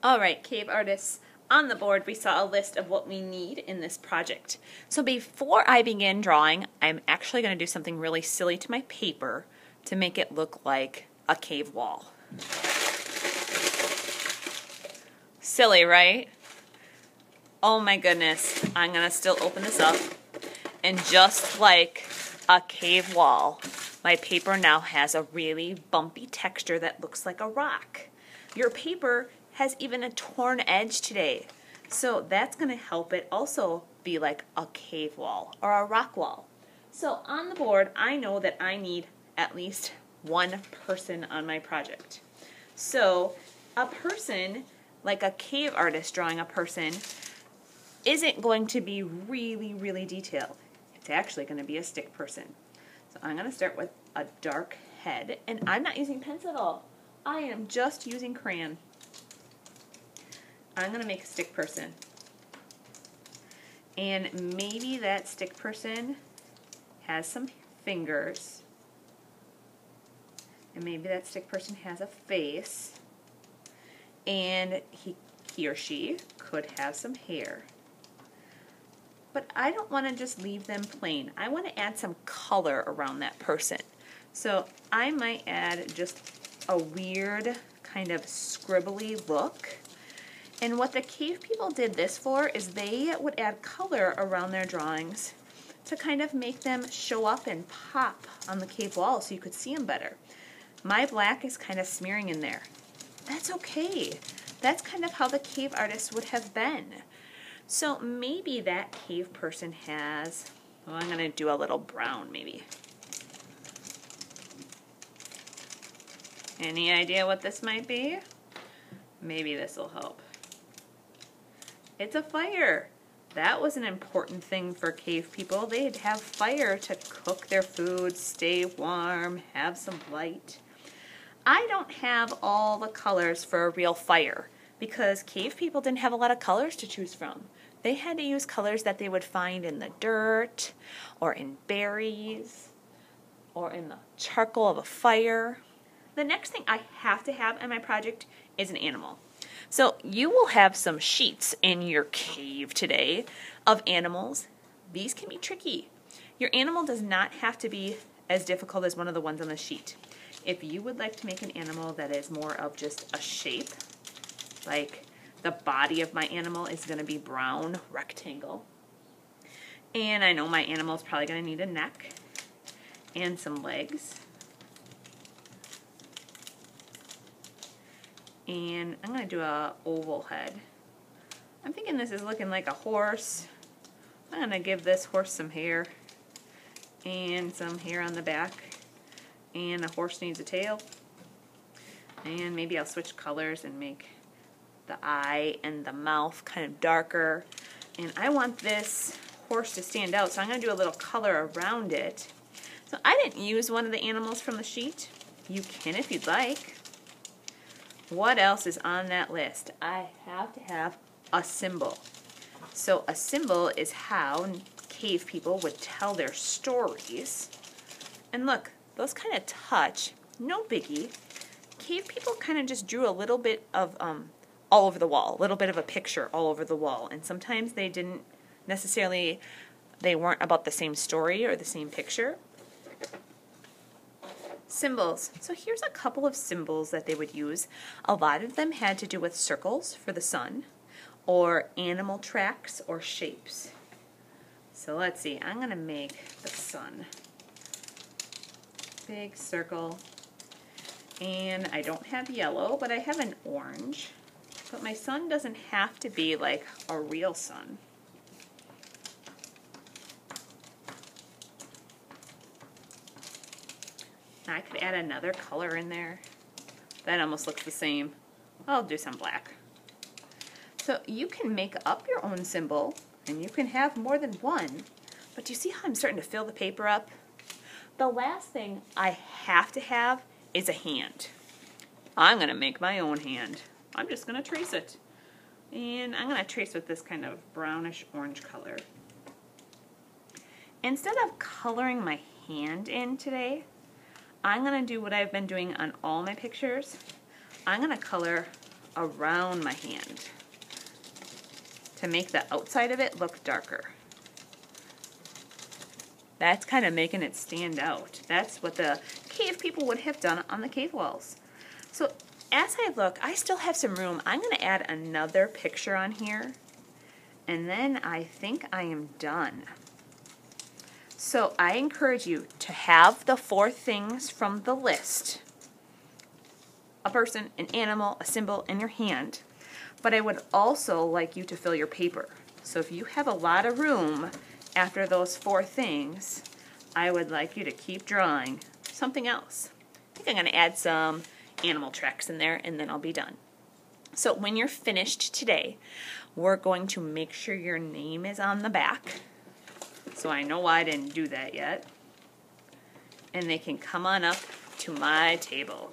All right, cave artists. On the board, we saw a list of what we need in this project. So before I begin drawing, I'm actually going to do something really silly to my paper to make it look like a cave wall. Silly, right? Oh my goodness. I'm going to still open this up. And just like a cave wall, my paper now has a really bumpy texture that looks like a rock. Your paper has even a torn edge today. So that's going to help it also be like a cave wall or a rock wall. So on the board, I know that I need at least one person on my project. So a person, like a cave artist drawing a person, isn't going to be really, really detailed. It's actually going to be a stick person. So I'm going to start with a dark head, and I'm not using pencil at all. I am just using crayon. I'm going to make a stick person. And maybe that stick person has some fingers. And maybe that stick person has a face. And he, he or she could have some hair. But I don't want to just leave them plain. I want to add some color around that person. So I might add just a weird kind of scribbly look and what the cave people did this for is they would add color around their drawings to kind of make them show up and pop on the cave wall so you could see them better. My black is kind of smearing in there. That's okay. That's kind of how the cave artist would have been. So maybe that cave person has, well, I'm going to do a little brown maybe. Any idea what this might be? Maybe this will help. It's a fire. That was an important thing for cave people. They'd have fire to cook their food, stay warm, have some light. I don't have all the colors for a real fire because cave people didn't have a lot of colors to choose from. They had to use colors that they would find in the dirt or in berries or in the charcoal of a fire. The next thing I have to have in my project is an animal. So you will have some sheets in your cave today of animals. These can be tricky. Your animal does not have to be as difficult as one of the ones on the sheet. If you would like to make an animal that is more of just a shape, like the body of my animal is going to be brown rectangle. And I know my animal is probably going to need a neck and some legs. And I'm going to do a oval head. I'm thinking this is looking like a horse. I'm going to give this horse some hair and some hair on the back and the horse needs a tail and maybe I'll switch colors and make the eye and the mouth kind of darker and I want this horse to stand out so I'm going to do a little color around it. So I didn't use one of the animals from the sheet. You can if you'd like. What else is on that list? I have to have a symbol. So a symbol is how cave people would tell their stories. And look, those kind of touch, no biggie. Cave people kind of just drew a little bit of um, all over the wall, a little bit of a picture all over the wall. And sometimes they didn't necessarily, they weren't about the same story or the same picture. Symbols. So here's a couple of symbols that they would use. A lot of them had to do with circles for the sun, or animal tracks, or shapes. So let's see, I'm going to make the sun. Big circle. And I don't have yellow, but I have an orange. But my sun doesn't have to be like a real sun. I could add another color in there. That almost looks the same. I'll do some black. So you can make up your own symbol, and you can have more than one, but do you see how I'm starting to fill the paper up? The last thing I have to have is a hand. I'm going to make my own hand. I'm just going to trace it. And I'm going to trace with this kind of brownish orange color. Instead of coloring my hand in today, I'm going to do what I've been doing on all my pictures. I'm going to color around my hand to make the outside of it look darker. That's kind of making it stand out. That's what the cave people would have done on the cave walls. So as I look, I still have some room. I'm going to add another picture on here. And then I think I am done. So I encourage you to have the four things from the list. A person, an animal, a symbol in your hand. But I would also like you to fill your paper. So if you have a lot of room after those four things, I would like you to keep drawing something else. I think I'm going to add some animal tracks in there and then I'll be done. So when you're finished today, we're going to make sure your name is on the back. So I know why I didn't do that yet. And they can come on up to my table.